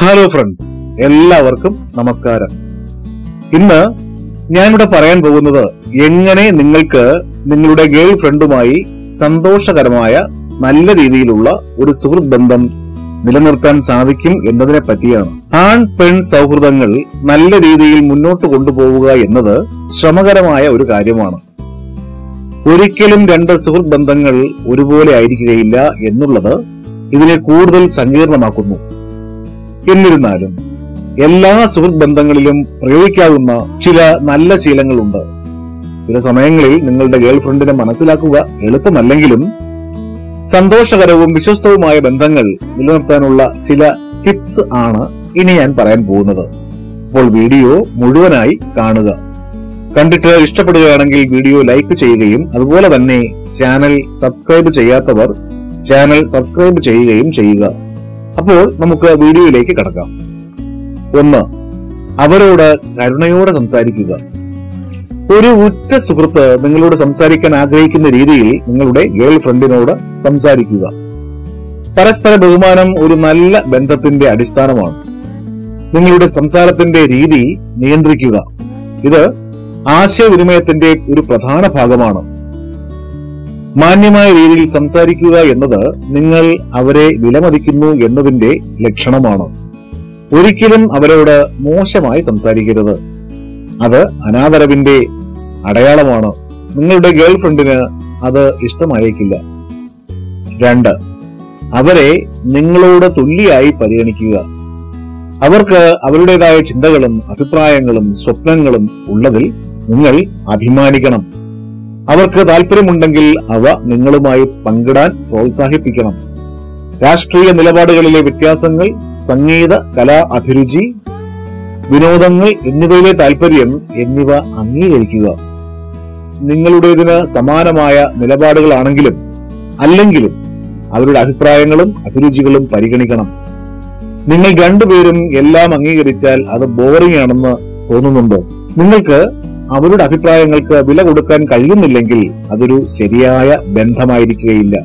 Hello friends എല്ലാവർക്കും നമസ്കാരം. ഇന്ന് ഞാനിവിടെ പറയാൻ പോകുന്നത് എങ്ങനെ നിങ്ങൾക്ക് നിങ്ങളുടെ ഗേൾ ഫ്രണ്ടുമായി സന്തോഷകരമായ നല്ല രീതിയിലുള്ള ഒരു സുഹൃത്ത് ബന്ധം നിലനിർത്താൻ സാധിക്കും എന്നതിനെ പറ്റിയാണ്. ആൺ പെൺ സൗഹൃദങ്ങൾ നല്ല രീതിയിൽ മുന്നോട്ട് കൊണ്ടുപോവുക എന്നത് ശ്രമകരമായ ഒരു കാര്യമാണ്. ഒരിക്കലും രണ്ട് സുഹൃത്ത് ബന്ധങ്ങൾ ഒരുപോലെ ആയിരിക്കുകയില്ല എന്നുള്ളത് ഇതിനെ കൂടുതൽ സങ്കീർണമാക്കുന്നു. എന്നിരുന്നാലും എല്ലാ സുഹൃത്ത് ബന്ധങ്ങളിലും പ്രയോഗിക്കാവുന്ന ചില നല്ല ശീലങ്ങളുണ്ട്. ചില സമയങ്ങളിൽ നിങ്ങളുടെ ഗേൾ ഫ്രണ്ടിനെ മനസ്സിലാക്കുക എളുപ്പമല്ലെങ്കിലും സന്തോഷകരവും വിശ്വസ്തവുമായ ബന്ധങ്ങൾ നിലനിർത്താനുള്ള ചില ടിപ്സ് ആണ് ഇനി ഞാൻ പറയാൻ പോകുന്നത്. അപ്പോൾ വീഡിയോ മുഴുവനായി കാണുക. കണ്ടിട്ട് ഇഷ്ടപ്പെടുകയാണെങ്കിൽ വീഡിയോ ലൈക്ക് ചെയ്യുകയും അതുപോലെ തന്നെ ചാനൽ സബ്സ്ക്രൈബ് ചെയ്യാത്തവർ ചാനൽ സബ്സ്ക്രൈബ് ചെയ്യുകയും ചെയ്യുക. അപ്പോൾ നമുക്ക് വീഡിയോയിലേക്ക് കടക്കാം. ഒന്ന് അവരോട് കരുണയോടെ സംസാരിക്കുക. ഒരു ഉറ്റ സുഹൃത്ത് നിങ്ങളോട് സംസാരിക്കാൻ ആഗ്രഹിക്കുന്ന രീതിയിൽ നിങ്ങളുടെ ഗേൾ ഫ്രണ്ടിനോട് സംസാരിക്കുക. പരസ്പര ബഹുമാനം ഒരു നല്ല ബന്ധത്തിന്റെ അടിസ്ഥാനമാണ്. നിങ്ങളുടെ സംസാരത്തിന്റെ രീതി നിയന്ത്രിക്കുക. ഇത് ആശയവിനിമയത്തിന്റെ ഒരു പ്രധാന ഭാഗമാണ്. മാന്യമായ രീതിയിൽ സംസാരിക്കുക എന്നത് നിങ്ങൾ അവരെ വിലമതിക്കുന്നു എന്നതിന്റെ ലക്ഷണമാണ്. ഒരിക്കലും അവരോട് മോശമായി സംസാരിക്കരുത്. അത് അനാദരവിന്റെ അടയാളമാണ്. നിങ്ങളുടെ ഗേൾഫ്രണ്ടിന് അത് ഇഷ്ടമായേക്കില്ല. രണ്ട് അവരെ നിങ്ങളോട് തുല്യായി പരിഗണിക്കുക. അവർക്ക് അവരുടേതായ ചിന്തകളും അഭിപ്രായങ്ങളും സ്വപ്നങ്ങളും ഉള്ളതിൽ നിങ്ങൾ അഭിമാനിക്കണം. അവർക്ക് താല്പര്യമുണ്ടെങ്കിൽ അവ നിങ്ങളുമായി പങ്കിടാൻ പ്രോത്സാഹിപ്പിക്കണം. രാഷ്ട്രീയ നിലപാടുകളിലെ വ്യത്യാസങ്ങൾ സംഗീത കലാ അഭിരുചി വിനോദങ്ങൾ എന്നിവയിലെ താല്പര്യം എന്നിവ അംഗീകരിക്കുക. നിങ്ങളുടേതിന് സമാനമായ നിലപാടുകളാണെങ്കിലും അല്ലെങ്കിലും അവരുടെ അഭിപ്രായങ്ങളും അഭിരുചികളും പരിഗണിക്കണം. നിങ്ങൾ രണ്ടുപേരും എല്ലാം അംഗീകരിച്ചാൽ അത് ബോറിംഗ് ആണെന്ന് തോന്നുന്നുണ്ടോ. നിങ്ങൾക്ക് അവരുടെ അഭിപ്രായങ്ങൾക്ക് വില കൊടുക്കാൻ കഴിയുന്നില്ലെങ്കിൽ അതൊരു ശരിയായ ബന്ധമായിരിക്കുകയില്ല.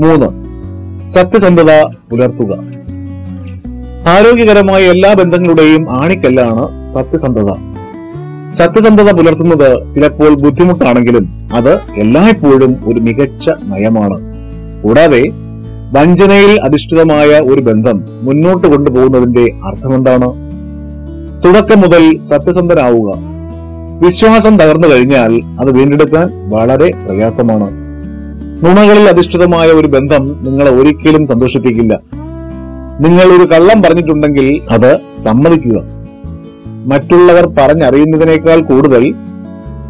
മൂന്ന് സത്യസന്ധത പുലർത്തുക. ആരോഗ്യകരമായ എല്ലാ ബന്ധങ്ങളുടെയും ആണിക്കല്ലാണ് സത്യസന്ധത. സത്യസന്ധത പുലർത്തുന്നത് ചിലപ്പോൾ ബുദ്ധിമുട്ടാണെങ്കിലും അത് എല്ലായ്പ്പോഴും ഒരു മികച്ച നയമാണ്. കൂടാതെ വഞ്ചനയിൽ അധിഷ്ഠിതമായ ഒരു ബന്ധം മുന്നോട്ട് കൊണ്ടുപോകുന്നതിന്റെ അർത്ഥമെന്താണ്? തുടക്കം മുതൽ സത്യസന്ധനാവുക വിശ്വാസം തകർന്നു കഴിഞ്ഞാൽ അത് വീണ്ടെടുക്കാൻ വളരെ പ്രയാസമാണ്. നുണകളിൽ അധിഷ്ഠിതമായ ഒരു ബന്ധം നിങ്ങളെ ഒരിക്കലും സന്തോഷിപ്പിക്കില്ല. നിങ്ങൾ ഒരു കള്ളം പറഞ്ഞിട്ടുണ്ടെങ്കിൽ അത് സമ്മതിക്കുക. മറ്റുള്ളവർ പറഞ്ഞറിയുന്നതിനേക്കാൾ കൂടുതൽ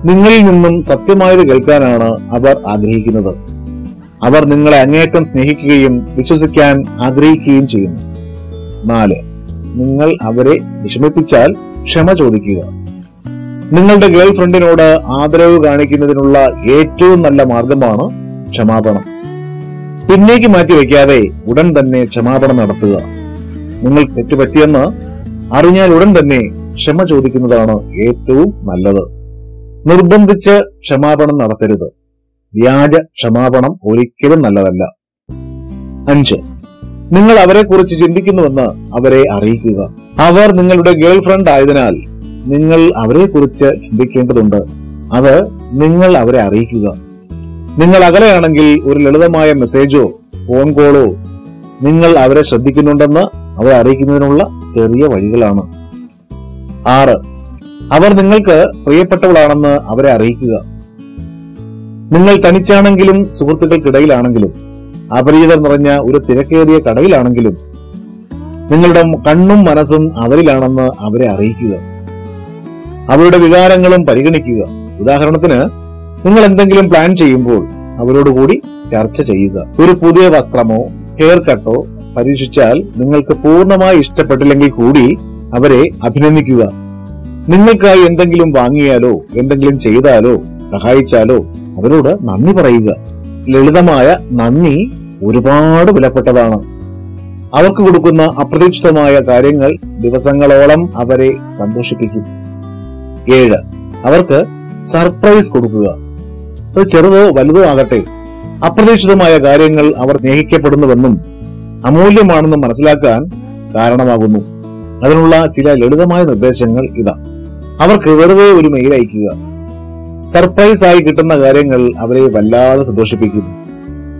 നിങ്ങളിൽ നിന്നും സത്യമായത് കേൾക്കാനാണ് അവർ ആഗ്രഹിക്കുന്നത്. അവർ നിങ്ങളെ അങ്ങേറ്റം സ്നേഹിക്കുകയും വിശ്വസിക്കാൻ ആഗ്രഹിക്കുകയും ചെയ്യുന്നു. നാല് നിങ്ങൾ അവരെ വിഷമിപ്പിച്ചാൽ ക്ഷമ ചോദിക്കുക. നിങ്ങളുടെ ഗേൾ ഫ്രണ്ടിനോട് ആദരവ് കാണിക്കുന്നതിനുള്ള ഏറ്റവും നല്ല മാർഗമാണ് ക്ഷമാപണം. പിന്നേക്ക് മാറ്റി വെക്കാതെ ഉടൻ തന്നെ ക്ഷമാപണം നടത്തുക. നിങ്ങൾ തെറ്റുപറ്റിയെന്ന് അറിഞ്ഞാൽ ഉടൻ തന്നെ ക്ഷമ ചോദിക്കുന്നതാണ് ഏറ്റവും നല്ലത്. നിർബന്ധിച്ച് ക്ഷമാപണം നടത്തരുത്. വ്യാജ ക്ഷമാപണം ഒരിക്കലും നല്ലതല്ല. അഞ്ച്. നിങ്ങൾ അവരെ കുറിച്ച് ചിന്തിക്കുന്നുവെന്ന് അവരെ അറിയിക്കുക. അവർ നിങ്ങളുടെ ഗേൾ ഫ്രണ്ട് ആയതിനാൽ നിങ്ങൾ അവരെക്കുറിച്ച് ചിന്തിക്കേണ്ടതുണ്ട്. അത് നിങ്ങൾ അവരെ അറിയിക്കുക. നിങ്ങൾ അകലെയാണെങ്കിൽ ഒരു ലളിതമായ മെസ്സേജോ ഫോൺ കോളോ നിങ്ങൾ അവരെ ശ്രദ്ധിക്കുന്നുണ്ടെന്ന് അവരെ അറിയിക്കുന്നതിനുള്ള ചെറിയ വഴികളാണ്. ആറ്. അവർ നിങ്ങൾക്ക് പ്രിയപ്പെട്ടവളാണെന്ന് അവരെ അറിയിക്കുക. നിങ്ങൾ തനിച്ചാണെങ്കിലും സുഹൃത്തുക്കൾക്കിടയിലാണെങ്കിലും അപരിചിതർ നിറഞ്ഞ ഒരു തിരക്കേറിയ കടയിലാണെങ്കിലും നിങ്ങളുടെ കണ്ണും മനസ്സും അവരിലാണെന്ന് അവരെ അറിയിക്കുക. അവരുടെ വികാരങ്ങളും പരിഗണിക്കുക. ഉദാഹരണത്തിന് നിങ്ങൾ എന്തെങ്കിലും പ്ലാൻ ചെയ്യുമ്പോൾ അവരോട് കൂടി ചർച്ച ചെയ്യുക. ഒരു പുതിയ വസ്ത്രമോ ഹെയർ കട്ടോ പരീക്ഷിച്ചാൽ നിങ്ങൾക്ക് പൂർണമായി ഇഷ്ടപ്പെട്ടില്ലെങ്കിൽ കൂടി അവരെ അഭിനന്ദിക്കുക. നിങ്ങൾക്കായി എന്തെങ്കിലും വാങ്ങിയാലോ എന്തെങ്കിലും ചെയ്താലോ സഹായിച്ചാലോ അവരോട് നന്ദി പറയുക. ലളിതമായ നന്ദി ഒരുപാട് വിലപ്പെട്ടതാണ്. അവർക്ക് കൊടുക്കുന്ന അപ്രതീക്ഷിതമായ കാര്യങ്ങൾ ദിവസങ്ങളോളം അവരെ സന്തോഷിപ്പിക്കും. ഏഴ്. അവർക്ക് സർപ്രൈസ് കൊടുക്കുക. അത് ചെറുതോ വലുതോ ആകട്ടെ. അപ്രതീക്ഷിതമായ കാര്യങ്ങൾ അവർ സ്നേഹിക്കപ്പെടുന്നുവെന്നും അമൂല്യമാണെന്നും മനസ്സിലാക്കാൻ കാരണമാകുന്നു. അതിനുള്ള ചില ലളിതമായ നിർദ്ദേശങ്ങൾ ഇതാ. അവർക്ക് വെറുതെ ഒരു മെയിൽ അയക്കുക സർപ്രൈസ് ആയി കിട്ടുന്ന കാര്യങ്ങൾ അവരെ വല്ലാതെ സന്തോഷിപ്പിക്കുന്നു.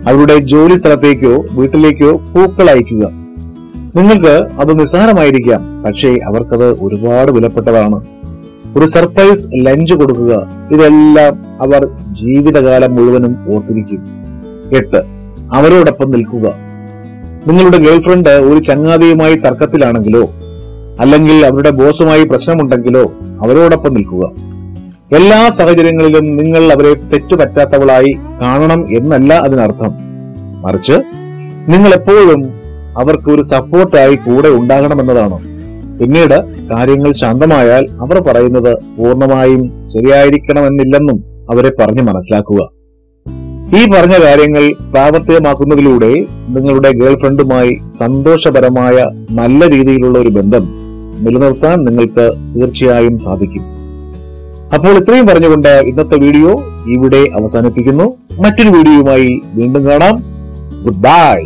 അവരുടെ ജോലി സ്ഥലത്തേക്കോ വീട്ടിലേക്കോ പൂക്കൾ അയക്കുക നിങ്ങൾക്ക് അത് നിസ്സാരമായിരിക്കാം പക്ഷേ അവർക്കത് ഒരുപാട് വിലപ്പെട്ടതാണ്. ഒരു സർപ്രൈസ് ലഞ്ച് കൊടുക്കുക. ഇതെല്ലാം അവർ ജീവിതകാലം മുഴുവനും ഓർത്തിരിക്കും. എട്ട് അവരോടൊപ്പം നിൽക്കുക. നിങ്ങളുടെ ഗേൾഫ്രണ്ട് ഒരു ചങ്ങാതിയുമായി തർക്കത്തിലാണെങ്കിലോ അല്ലെങ്കിൽ അവരുടെ ബോസുമായി പ്രശ്നമുണ്ടെങ്കിലോ അവരോടൊപ്പം നിൽക്കുക. എല്ലാ സാഹചര്യങ്ങളിലും നിങ്ങൾ അവരെ തെറ്റുപറ്റാത്തവളായി കാണണം എന്നല്ല അതിനർത്ഥം. മറിച്ച് നിങ്ങൾ എപ്പോഴും അവർക്ക് ഒരു സപ്പോർട്ടായി കൂടെ ഉണ്ടാകണമെന്നതാണ്? പിന്നീട് കാര്യങ്ങൾ ശാന്തമായാൽ അവർ പറയുന്നത് പൂർണമായും ശരിയായിരിക്കണമെന്നില്ലെന്നും അവരെ പറഞ്ഞു മനസ്സിലാക്കുക. ഈ പറഞ്ഞ കാര്യങ്ങൾ പ്രാവർത്തികമാക്കുന്നതിലൂടെ നിങ്ങളുടെ ഗേൾഫ്രണ്ടുമായി സന്തോഷപരമായ നല്ല രീതിയിലുള്ള ഒരു ബന്ധം നിലനിർത്താൻ നിങ്ങൾക്ക് തീർച്ചയായും സാധിക്കും. അപ്പോൾ ഇത്രയും പറഞ്ഞുകൊണ്ട് ഇന്നത്തെ വീഡിയോ ഇവിടെ അവസാനിപ്പിക്കുന്നു. മറ്റൊരു വീഡിയോയുമായി വീണ്ടും കാണാം. Good bye